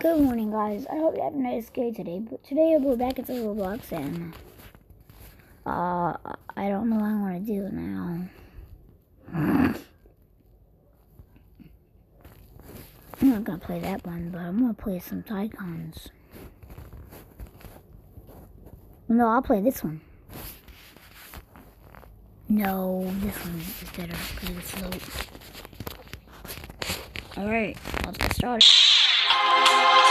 Good morning, guys. I hope you have a nice day today. But today I'll go back into Roblox and uh, I don't know what I want to do now. I'm not gonna play that one, but I'm gonna play some Tycoons. No, I'll play this one. No, this one is better because it's slow. Alright, let's get started. Okay, when it does that, you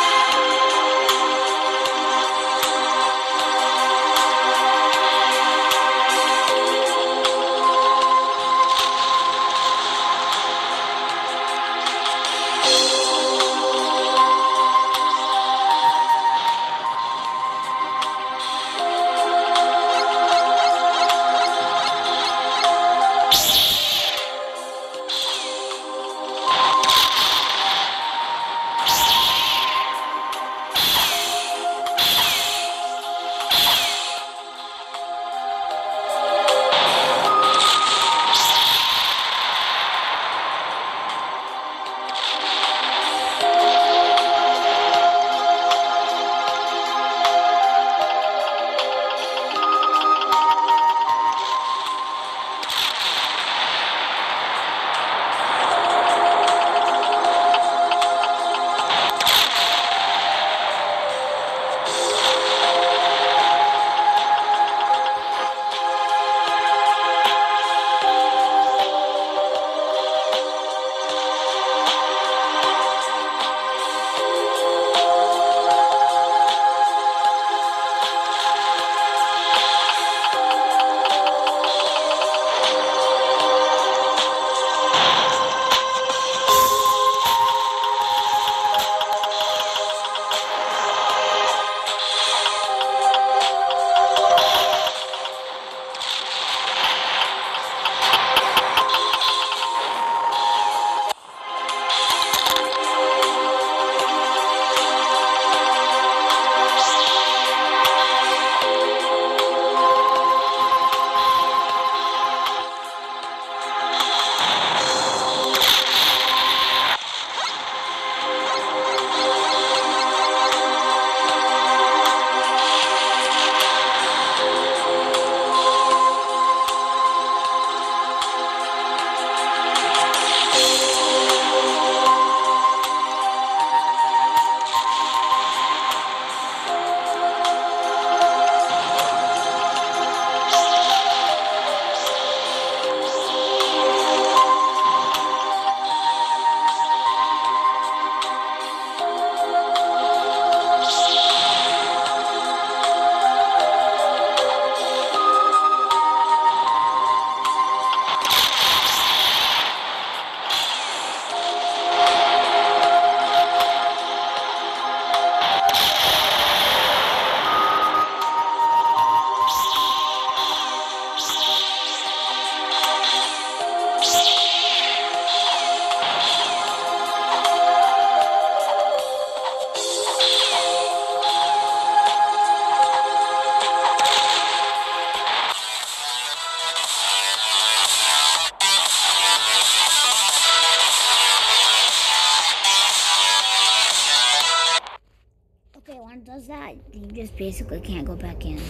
just basically can't go back in.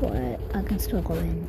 But I can still go in.